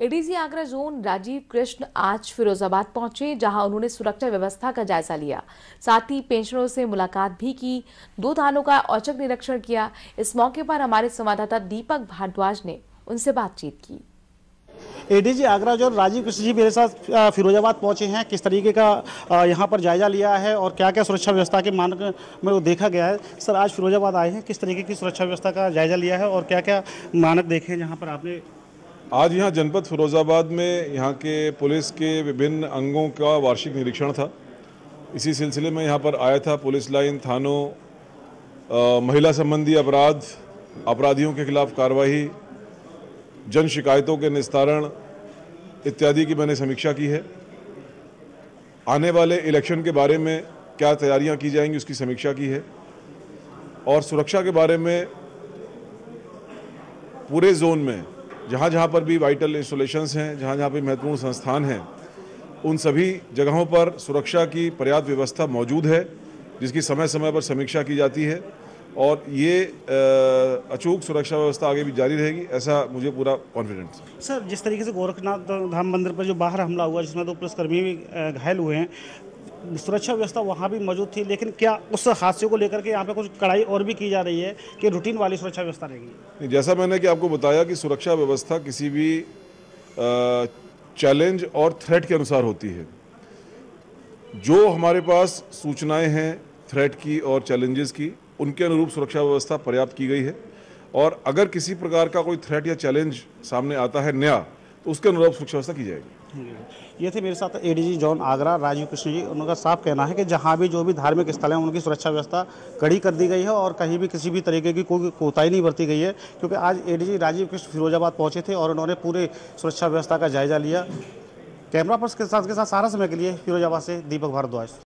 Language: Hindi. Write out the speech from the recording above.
एडीसी आगरा जोन राजीव कृष्ण आज फिरोजाबाद पहुँचे, जहाँ उन्होंने सुरक्षा व्यवस्था का जायजा लिया। साथ ही पेंशनरों से मुलाकात भी की, दो थानों का औचक निरीक्षण किया। इस मौके पर हमारे संवाददाता दीपक भारद्वाज ने उनसे बातचीत की। एडीजी आगरा जो राजीव कृष्ण जी मेरे साथ फिरोजाबाद पहुँचे हैं। किस तरीके का यहाँ पर जायजा लिया है और क्या क्या सुरक्षा व्यवस्था के मानक में वो देखा गया है? सर, आज फिरोजाबाद आए हैं। किस तरीके की सुरक्षा व्यवस्था का जायजा लिया है और क्या क्या मानक देखे हैं जहाँ पर आपने आज यहाँ जनपद फिरोज़ाबाद में यहाँ के पुलिस के विभिन्न अंगों का वार्षिक निरीक्षण था। इसी सिलसिले में यहाँ पर आया था पुलिस लाइन, थानों महिला संबंधी अपराध, अपराधियों के खिलाफ कार्रवाई, जन शिकायतों के निस्तारण इत्यादि की मैंने समीक्षा की है। आने वाले इलेक्शन के बारे में क्या तैयारियाँ की जाएँगी उसकी समीक्षा की है। और सुरक्षा के बारे में पूरे जोन में जहाँ जहाँ पर भी वाइटल इंस्टॉलेशंस हैं, जहाँ जहाँ पर महत्वपूर्ण संस्थान हैं, उन सभी जगहों पर सुरक्षा की पर्याप्त व्यवस्था मौजूद है, जिसकी समय समय पर समीक्षा की जाती है और ये अचूक सुरक्षा व्यवस्था आगे भी जारी रहेगी, ऐसा मुझे पूरा कॉन्फिडेंस सर, जिस तरीके से गोरखनाथ धाम मंदिर पर जो बाहर हमला हुआ, जिसमें दो पुलिसकर्मी भी घायल हुए हैं सुरक्षा व्यवस्था वहाँ भी मौजूद थी, लेकिन क्या उस हादसे को लेकर के यहाँ पे कुछ कड़ाई और भी की जा रही है कि रूटीन वाली सुरक्षा व्यवस्था रहेगी? जैसा मैंने कि आपको बताया कि सुरक्षा व्यवस्था किसी भी चैलेंज और थ्रेट के अनुसार होती है। जो हमारे पास सूचनाएँ हैं थ्रेट की और चैलेंजेस की, उनके अनुरूप सुरक्षा व्यवस्था पर्याप्त की गई है। और अगर किसी प्रकार का कोई थ्रेट या चैलेंज सामने आता है नया तो उसके अनुरूप सुरक्षा व्यवस्था की जाएगी। ये थे मेरे साथ एडीजी जॉन आगरा राजीव कृष्ण जी। उनका साफ़ कहना है कि जहाँ भी जो भी धार्मिक स्थल हैं, उनकी सुरक्षा व्यवस्था कड़ी कर दी गई है और कहीं भी किसी भी तरीके की कोई कोताही नहीं बरती गई है, क्योंकि आज एडीजी राजीव कृष्ण फिरोजाबाद पहुँचे थे और उन्होंने पूरे सुरक्षा व्यवस्था का जायजा लिया। कैमरा पर्स के साथ के साथ सारा समय के लिए फिरोजाबाद से दीपक भारद्वाज।